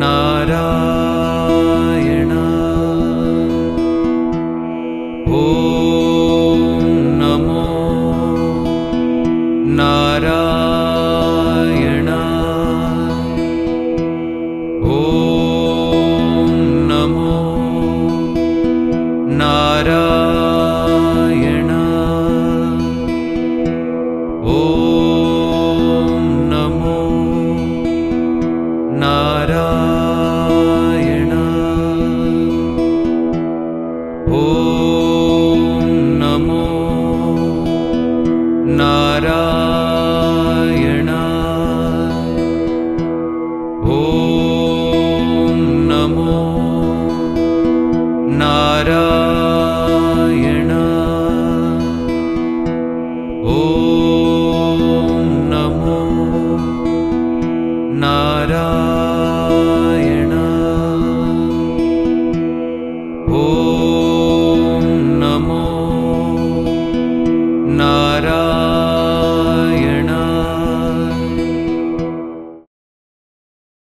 नारा Para